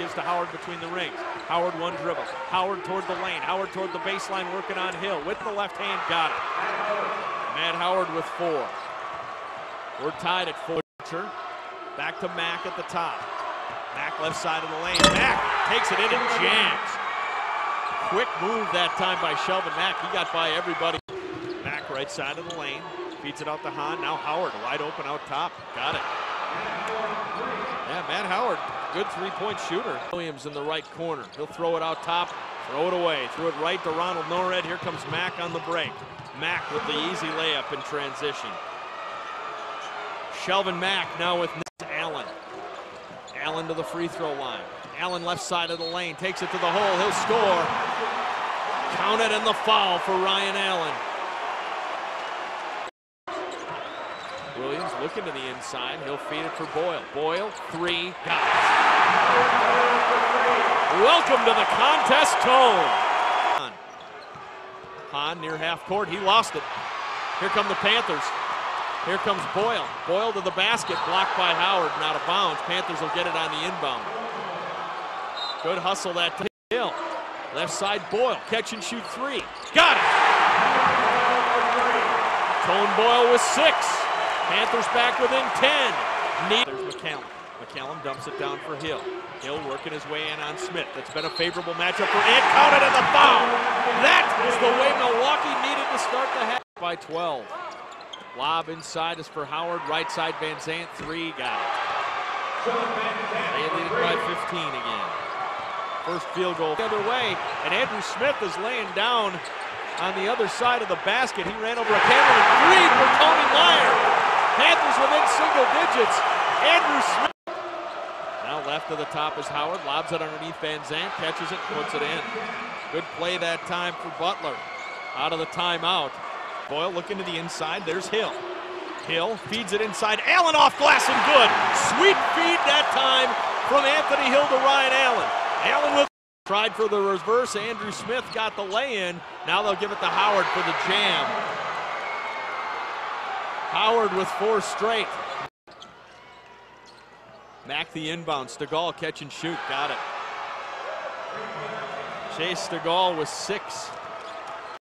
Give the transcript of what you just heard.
gives to Howard between the rings. Howard one dribble. Howard toward the lane. Howard toward the baseline working on Hill. With the left hand, got it. Matt Howard with four. We're tied at four. Back to Mack at the top. Mack left side of the lane. Mack takes it in and jams. Quick move that time by Shelvin Mack. He got by everybody. Mack right side of the lane. Feeds it out to Hahn. Now Howard wide open out top. Got it. Yeah, Matt Howard, good three-point shooter. Williams in the right corner. He'll throw it out top, throw it away. Threw it right to Ronald Nored. Here comes Mack on the break. Mack with the easy layup in transition. Shelvin Mack now with Allen. Allen to the free throw line. Allen left side of the lane, takes it to the hole. He'll score. Count it and the foul for Ryan Allen. Williams looking to the inside. He'll feed it for Boyle. Boyle, three, got it. Welcome to the contest tone. Hahn near half court. He lost it. Here come the Panthers. Here comes Boyle. Boyle to the basket, blocked by Howard and out of bounds. Panthers will get it on the inbound. Good hustle that to Hill. Left side Boyle, catch and shoot three. Got it! Tone Boyle with six. Panthers back within 10. Need There's McCallum. McCallum dumps it down for Hill. Hill working his way in on Smith. That's been a favorable matchup for Ant. Counted in the foul. That is the way Milwaukee needed to start the half by 12. Lob inside is for Howard. Right side Vanzant. Three. Got it. They lead by 15 again. First field goal the other way. And Andrew Smith is laying down on the other side of the basket. He ran over a camera and three for Tony Meyer. Panthers within single digits. Andrew Smith. Now left to the top is Howard. Lobs it underneath Vanzant. Catches it, puts it in. Good play that time for Butler. Out of the timeout. Boyle looking to the inside. There's Hill. Hill feeds it inside. Allen off glass and good. Sweet feed that time from Anthony Hill to Ryan Allen. Allen with tried for the reverse. Andrew Smith got the lay-in. Now they'll give it to Howard for the jam. Howard with four straight. Mack the inbound. Stigall catch and shoot. Got it. Chase Stigall with six.